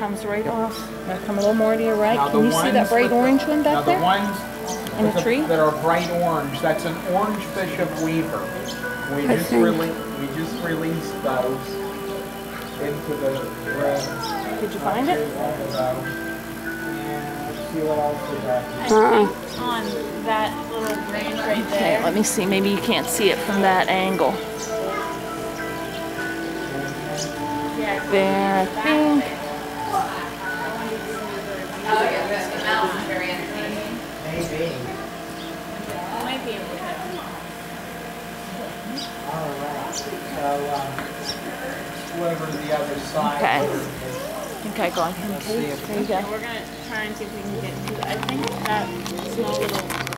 comes right off. Gonna come a little more to your right. Now, Can you see that bright with the- orange one Now, back the there? ones In with the tree? that are bright orange, that's an orange bishop weaver. We I just see. released, we just released those into the room. Did you find it? See what else we got. Uh-uh. On that little branch right there. Okay, let me see. Maybe you can't see it from that angle. There, I think. Maybe. Might be able to. All right. So, um, whatever the other side. Okay. is. I think I got him. Let's see if- There you go. We're gonna try and see if we can get to, I think that small little